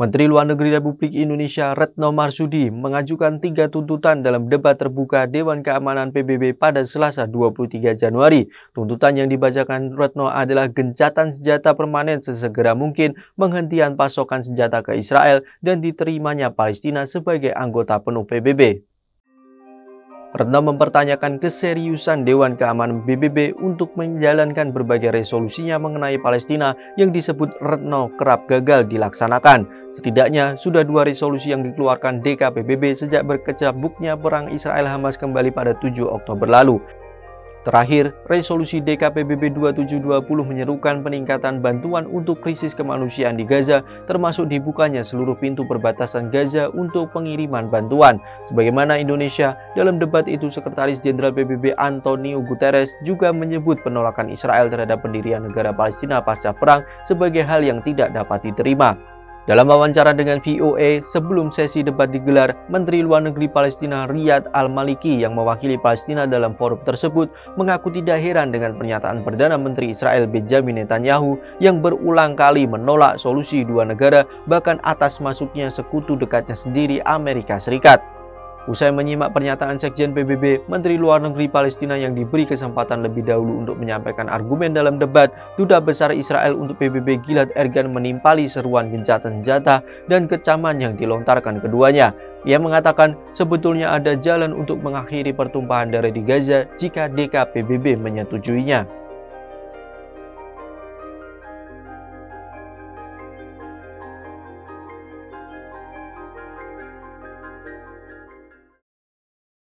Menteri Luar Negeri Republik Indonesia Retno Marsudi mengajukan tiga tuntutan dalam debat terbuka Dewan Keamanan PBB pada Selasa 23 Januari. Tuntutan yang dibacakan Retno adalah gencatan senjata permanen sesegera mungkin, penghentian pasokan senjata ke Israel, dan diterimanya Palestina sebagai anggota penuh PBB. Retno mempertanyakan keseriusan Dewan Keamanan PBB untuk menjalankan berbagai resolusinya mengenai Palestina yang disebut Retno kerap gagal dilaksanakan. Setidaknya sudah dua resolusi yang dikeluarkan DKPBB sejak berkecamuknya perang Israel Hamas kembali pada 7 Oktober lalu. Terakhir, resolusi DKPBB 2720 menyerukan peningkatan bantuan untuk krisis kemanusiaan di Gaza, termasuk dibukanya seluruh pintu perbatasan Gaza untuk pengiriman bantuan. Sebagaimana Indonesia, dalam debat itu Sekretaris Jenderal PBB Antonio Guterres juga menyebut penolakan Israel terhadap pendirian negara Palestina pasca perang sebagai hal yang tidak dapat diterima. Dalam wawancara dengan VOA sebelum sesi debat digelar, Menteri Luar Negeri Palestina Riyad Al-Maliki yang mewakili Palestina dalam forum tersebut mengaku tidak heran dengan pernyataan Perdana Menteri Israel Benjamin Netanyahu yang berulang kali menolak solusi dua negara bahkan atas masuknya sekutu dekatnya sendiri Amerika Serikat. Usai menyimak pernyataan Sekjen PBB, Menteri Luar Negeri Palestina yang diberi kesempatan lebih dahulu untuk menyampaikan argumen dalam debat, Duta Besar Israel untuk PBB Gilad Ergan menimpali seruan gencatan senjata dan kecaman yang dilontarkan keduanya. Ia mengatakan sebetulnya ada jalan untuk mengakhiri pertumpahan darah di Gaza jika DKPBB menyetujuinya.